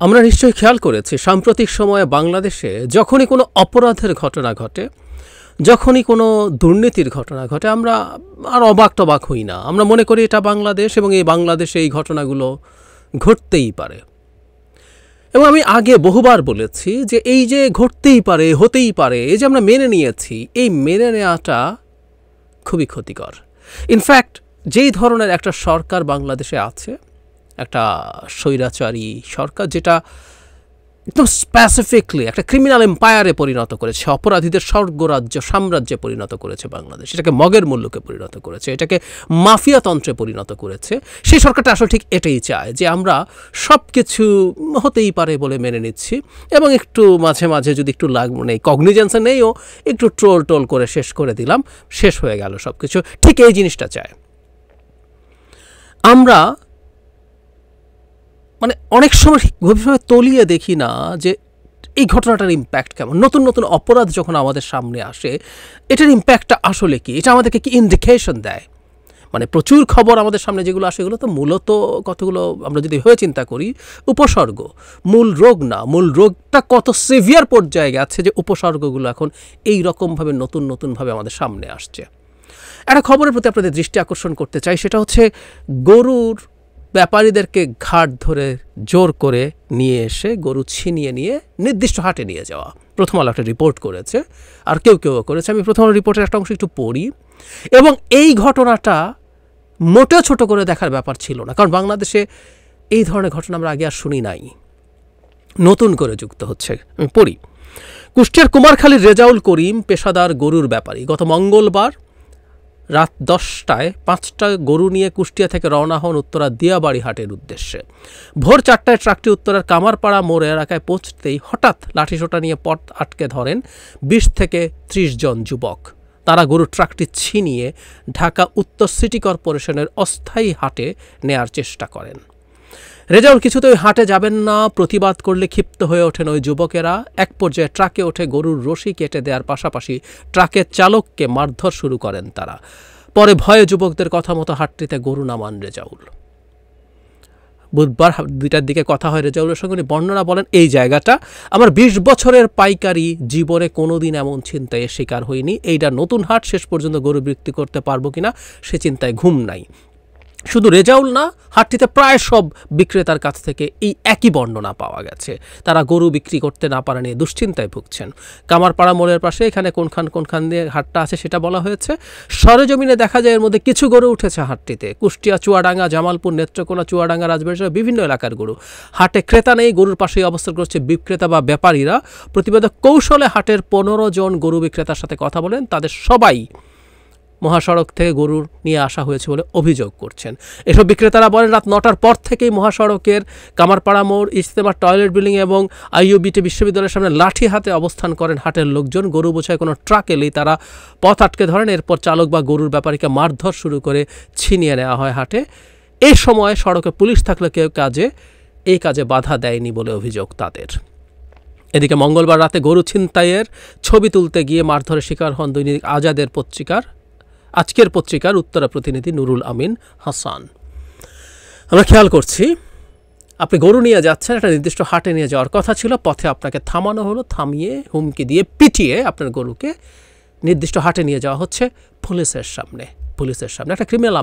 আমরা নিশ্চয়ই খেয়াল করেছি, সাম্প্রতিক সময়ে বাংলাদেশে যখনই কোনো অপরাধের ঘটনা ঘটে, যখনই কোনো দুর্নীতির ঘটনা ঘটে, আমরা আর অবাক টবাক হই না। আমরা মনে করি এটা বাংলাদেশ এবং এই বাংলাদেশে এই ঘটনাগুলো ঘটতেই পারে। এবং আমি আগে বহুবার বলেছি যে এই যে ঘটতেই পারে, হতেই পারে, এই যে আমরা মেনে নিয়েছি, এই মেনে নেওয়াটা খুবই ক্ষতিকর। ইনফ্যাক্ট যেই ধরনের একটা সরকার বাংলাদেশে আছে একটা স্বৈরাচারী সরকার যেটা একদম স্পেসিফিকলি একটা ক্রিমিনাল এম্পায়ারে পরিণত করেছে, অপরাধীদের স্বর্গরাজ্য, সাম্রাজ্যে পরিণত করেছে বাংলাদেশ। এটাকে মগের মূল্যকে পরিণত করেছে, এটাকে মাফিয়াতন্ত্রে পরিণত করেছে। সেই সরকারটা আসলে ঠিক এটাই চায় যে আমরা সব কিছু হতেই পারে বলে মেনে নিচ্ছি এবং একটু মাঝে মাঝে যদি একটু লাগ নেই কগনিজেন্সে নেইও, একটু ট্রোল টোল করে শেষ করে দিলাম, শেষ হয়ে গেল সব কিছু ঠিক এই জিনিসটা চায়। আমরা মানে অনেক সময় গভীরভাবে তলিয়ে দেখি না যে এই ঘটনাটার ইম্প্যাক্ট কেমন। নতুন নতুন অপরাধ যখন আমাদের সামনে আসে, এটার ইম্প্যাক্টটা আসলে কি? এটা আমাদেরকে কি ইন্ডিকেশন দেয়? মানে প্রচুর খবর আমাদের সামনে যেগুলো আসে, এগুলো তো মূলত কতগুলো আমরা যদি হয়ে চিন্তা করি, উপসর্গ। মূল রোগ না, মূল রোগটা কত সিভিয়ার পর্যায়ে গেছে যে উপসর্গগুলো এখন এই রকমভাবে, নতুন, নতুনভাবে আমাদের সামনে আসছে। একটা খবরের প্রতি আপনাদের দৃষ্টি আকর্ষণ করতে চাই, সেটা হচ্ছে গরুর ব্যাপারীদেরকে ঘাট ধরে জোর করে নিয়ে এসে গরু ছিনিয়ে নিয়ে নির্দিষ্ট হাটে নিয়ে যাওয়া। প্রথম আলো একটা রিপোর্ট করেছে, আর কেউ কেউ করেছে। আমি প্রথম রিপোর্টের একটা অংশ একটু পড়ি। এবং এই ঘটনাটা মোটেও ছোট করে দেখার ব্যাপার ছিল না। কারণ বাংলাদেশে এই ধরনের ঘটনা আমরা আগে আর শুনি নাই। নতুন করে যুক্ত হচ্ছে। আমি পড়ি। কুষ্টিয়ার কুমারখালীর রেজাউল করিম, পেশাদার গরুর ব্যাপারী। গত মঙ্গলবার রাত দশটায় পাঁচটা গরু নিয়ে কুষ্টিয়া থেকে রওনা হন উত্তরা দিয়াবাড়ি হাটের উদ্দেশ্যে। ভোর চারটায় ট্রাকটি উত্তরার কামারপাড়া মোড় এলাকায় পৌঁছতেই হঠাৎ লাঠিসোটা নিয়ে পথ আটকে ধরেন বিশ থেকে ত্রিশ জন যুবক। তারা গরু ট্রাকটি ছিনিয়ে ঢাকা উত্তর সিটি কর্পোরেশনের অস্থায়ী হাটে নেয়ার চেষ্টা করেন। রেজাউল কিছুতে ওই হাটে যাবেন না, প্রতিবাদ করলে ক্ষিপ্ত হয়ে ওঠেন ওই যুবকেরা। এক পর্যায়ে ট্রাকে ওঠে গরুর রশি কেটে দেওয়ার পাশাপাশি ট্রাকের চালককে মারধর শুরু করেন তারা। পরে ভয়ে যুবকদের কথা মতো হাটটিতে গরু নামান রেজাউল। বুধবার দুইটার দিকে কথা হয় রেজাউলের সঙ্গে, উনি বর্ণনা বলেন, এই জায়গাটা আমার বিশ বছরের পাইকারি জীবনে কোনোদিন এমন চিন্তায় শিকার হয়নি এইটা নতুন হাট, শেষ পর্যন্ত গরু বিক্রি করতে পারব কিনা সে চিন্তায় ঘুম নাই। শুধু রেজাউল না, হাটটিতে প্রায় সব বিক্রেতার কাছ থেকে এই একই বর্ণনা পাওয়া গেছে। তারা গরু বিক্রি করতে না পারা নিয়ে দুশ্চিন্তায় ভুগছেন। কামারপাড়া মোড়ের পাশে এখানে কোনখান কোনখান দিয়ে হাটটা আছে সেটা বলা হয়েছে। সরেজমিনে দেখা যায় এর মধ্যে কিছু গরু উঠেছে হাটটিতে। কুষ্টিয়া, চুয়াডাঙ্গা, জামালপুর, নেত্রকোনা, চুয়াডাঙ্গা, রাজবাড়ি বিভিন্ন এলাকার গরু। হাটে ক্রেতা নেই, গরুর পাশেই অবস্থান করছে বিক্রেতা বা ব্যাপারীরা। প্রতিবেদক কৌশলে হাটের পনেরো জন গরু বিক্রেতার সাথে কথা বলেন, তাদের সবাই মহাসড়ক থেকে গরুর নিয়ে আসা হয়েছে বলে অভিযোগ করছেন। এসব বিক্রেতারা বলেন, রাত নটার পর থেকেই মহাসড়কের কামারপাড়া মোড় ইজতেমার টয়লেট বিল্ডিং এবং আইইউবিটি বিশ্ববিদ্যালয়ের সামনে লাঠি হাতে অবস্থান করেন হাটের লোকজন। গরু বোঝায়, কোনো ট্রাক এলেই তারা পথ আটকে ধরেন, এরপর চালক বা গরুর ব্যাপারীকে মারধর শুরু করে ছিনিয়ে নেওয়া হয় হাটে। এই সময় সড়কে পুলিশ থাকলে কেউ কাজে এই কাজে বাধা দেয়নি বলে অভিযোগ তাদের। এদিকে মঙ্গলবার রাতে গরু ছিনতাইয়ের ছবি তুলতে গিয়ে মারধরের শিকার হন দৈনিক আজাদের পত্রিকার আজকের পত্রিকার উত্তরা প্রতিনিধি নুরুল আমিন হাসান। আমরা খেয়াল করছি, আপনি গরু নিয়ে যাচ্ছেন, একটা নির্দিষ্ট হাটে নিয়ে যাওয়ার কথা ছিল, পথে আপনাকে থামানো হলো, থামিয়ে, হুমকি দিয়ে পিটিয়ে আপনার গরুকে নির্দিষ্ট হাটে নিয়ে যাওয়া হচ্ছে পুলিশের সামনে পুলিশের সামনে। একটা ক্রিমিনাল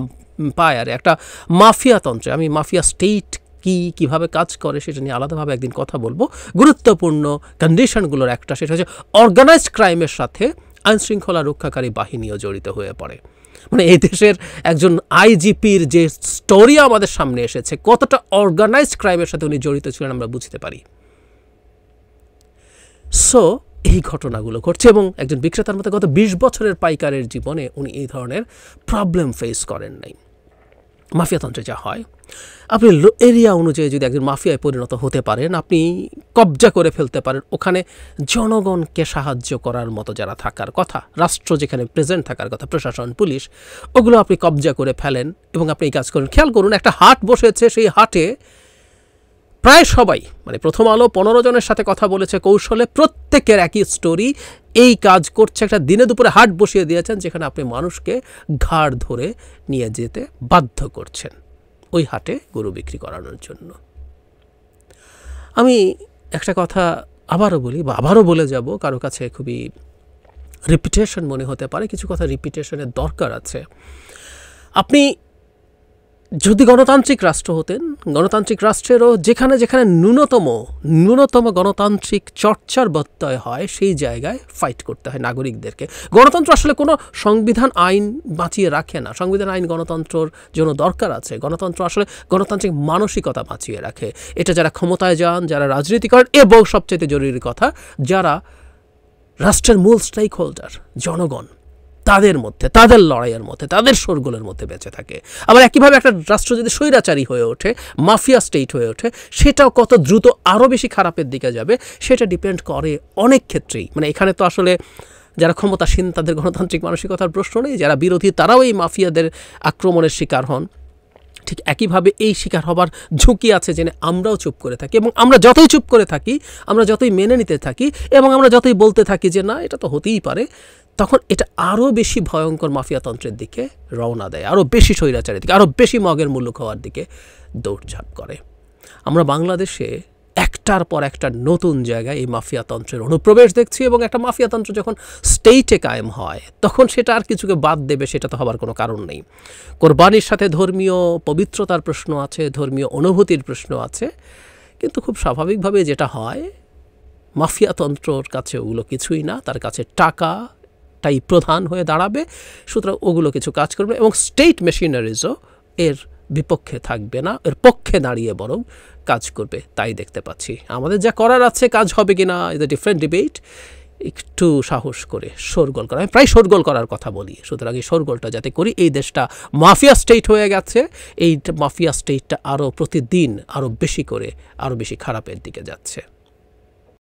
পায়ারে একটা মাফিয়া তন্ত্রে, আমি মাফিয়া স্টেট কি, কীভাবে কাজ করে সেটা নিয়ে আলাদাভাবে একদিন কথা বলব। গুরুত্বপূর্ণ কন্ডিশনগুলোর একটা, সেটা হচ্ছে অর্গানাইজড ক্রাইমের সাথে আইনশৃঙ্খলা রক্ষাকারী বাহিনীও জড়িত হয়ে পড়ে। মানে এই দেশের একজন আইজিপির যে স্টোরি আমাদের সামনে এসেছে, কতটা অর্গানাইজড ক্রাইমের সাথে উনি জড়িত ছিলেন আমরা বুঝতে পারি। সো এই ঘটনাগুলো ঘটছে এবং একজন বিক্রেতার মতো গত বিশ বছরের পাইকারের জীবনে উনি এই ধরনের প্রবলেম ফেস করেন নাই। মাফিয়াতন্ত্রে যা হয়। আপনি এরিয়া অনুযায়ী যদি একজন মাফিয়ায় পরিণত হতে পারেন, আপনি কবজা করে ফেলতে পারেন। ওখানে জনগণকে সাহায্য করার মতো যারা থাকার কথা, রাষ্ট্র যেখানে প্রেজেন্ট থাকার কথা, প্রশাসন, পুলিশ, ওগুলো আপনি কবজা করে ফেলেন এবং আপনি এই কাজ করেন। খেয়াল করুন, একটা হাট বসেছে, সেই হাটে প্রায় সবাই মানে প্রথম আলো পনেরো জনের সাথে কথা বলেছে কৌশলে, প্রত্যেকের একই স্টোরি এই কাজ করছে একটা দিনে দুপুরে হাট বসিয়ে দিয়েছেন যেখানে আপনি মানুষকে ঘাড় ধরে নিয়ে যেতে বাধ্য করছেন, ওই হাটে গরু বিক্রি করানোর জন্য। আমি একটা কথা আবারও বলি বা আবারও বলে যাব, কারও কাছে খুবই রিপিটেশন মনে হতে পারে, কিছু কথা রিপিটেশনের দরকার আছে। আপনি যদি গণতান্ত্রিক রাষ্ট্র হতেন, গণতান্ত্রিক রাষ্ট্রেরও যেখানে যেখানে ন্যূনতম ন্যূনতম গণতান্ত্রিক চর্চার বত্যয় হয়, সেই জায়গায় ফাইট করতে হয় নাগরিকদেরকে। গণতন্ত্র আসলে কোনো সংবিধান আইন বাঁচিয়ে রাখে না। সংবিধান আইন গণতন্ত্রর জন্য দরকার আছে। গণতন্ত্র আসলে গণতান্ত্রিক মানসিকতা বাঁচিয়ে রাখে। এটা যারা ক্ষমতায় যান, যারা রাজনীতি করেন এবং সবচেয়ে জরুরি কথা, যারা রাষ্ট্রের মূল স্টেক হোল্ডার জনগণ। তাদের মধ্যে, তাদের লড়াইয়ের মধ্যে, তাদের শোরগোলের মধ্যে বেঁচে থাকে। আবার একইভাবে একটা রাষ্ট্র যদি স্বৈরাচারী হয়ে ওঠে, মাফিয়া স্টেট হয়ে ওঠে, সেটাও কত দ্রুত আরও বেশি খারাপের দিকে যাবে, সেটা ডিপেন্ড করে অনেক ক্ষেত্রেই। মানে এখানে তো আসলে যারা ক্ষমতাসীন, তাদের গণতান্ত্রিক মানসিকতার প্রশ্ন নেই। যারা বিরোধী, তারাও এই মাফিয়াদের আক্রমণের শিকার হন। ঠিক একইভাবে এই শিকার হবার ঝুঁকি আছে জেনে আমরাও চুপ করে থাকি এবং আমরা যতই চুপ করে থাকি, আমরা যতই মেনে নিতে থাকি এবং আমরা যতই বলতে থাকি যে না, এটা তো হতেই পারে। তখন এটা আরও বেশি ভয়ঙ্কর মাফিয়াতন্ত্রের দিকে রওনা দেয়, আরও বেশি স্বৈরাচারের দিকে, আরও বেশি মগের মূল্য খাওয়ার দিকে দৌড়ঝাঁপ করে। আমরা বাংলাদেশে একটার পর একটা নতুন জায়গায় এই মাফিয়াতন্ত্রের অনুপ্রবেশ দেখছি এবং একটা মাফিয়াতন্ত্র যখন স্টেটে কায়েম হয়, তখন সেটা আর কিছুকে বাদ দেবে সেটা তো হবার কোনো কারণ নেই। কোরবানির সাথে ধর্মীয় পবিত্রতার প্রশ্ন আছে, ধর্মীয় অনুভূতির প্রশ্ন আছে, কিন্তু খুব স্বাভাবিকভাবে যেটা হয়, মাফিয়াতন্ত্রর কাছে ওগুলো কিছুই না, তার কাছে টাকা টাই প্রধান হয়ে দাঁড়াবে। সুতরাং ওগুলো কিছু কাজ করবে এবং স্টেট মেশিনারিজও এর বিপক্ষে থাকবে না, এর পক্ষে দাঁড়িয়ে বরং কাজ করবে, তাই দেখতে পাচ্ছি। আমাদের যা করার আছে কাজ হবে কি না ইজ এ ডিফারেন্ট ডিবেট একটু সাহস করে শোরগোল করা। আমি প্রায় শোরগোল করার কথা বলি, সুতরাং এই শোরগোলটা যাতে করি, এই দেশটা মাফিয়া স্টেট হয়ে গেছে, এই মাফিয়া স্টেটটা আরও প্রতিদিন আরও বেশি করে আরও বেশি খারাপের দিকে যাচ্ছে।